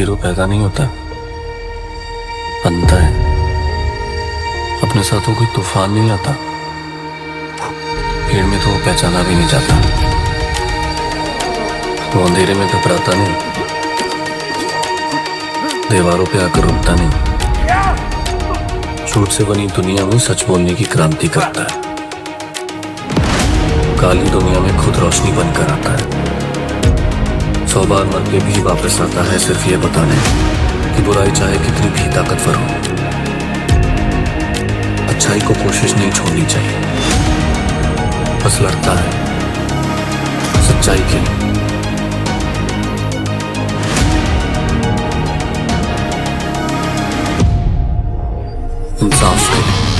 Hero पैदा नहीं होता। बनता है। अपने साथों कोई तूफ़ान नहीं लाता। भीड़ में तो वो पहचाना भी नहीं जाता। वो अंधेरे में घबराता नहीं। दीवारों पे आकर रुकता नहीं। झूठ से बनी दुनिया में सच बोलने की क्रांति करता है। काली दुनिया में खुद रोशनी बनकर आता है। सौ बार मर के भी वापस आता है, सिर्फ़ ये बताने कि बुराई चाहे कितनी भी ताकतवर हो। अच्छाई को कोशिश नहीं छोड़नी चाहिए। बस लड़ता है। सच्चाई के लिए। इंसाफ के लिए।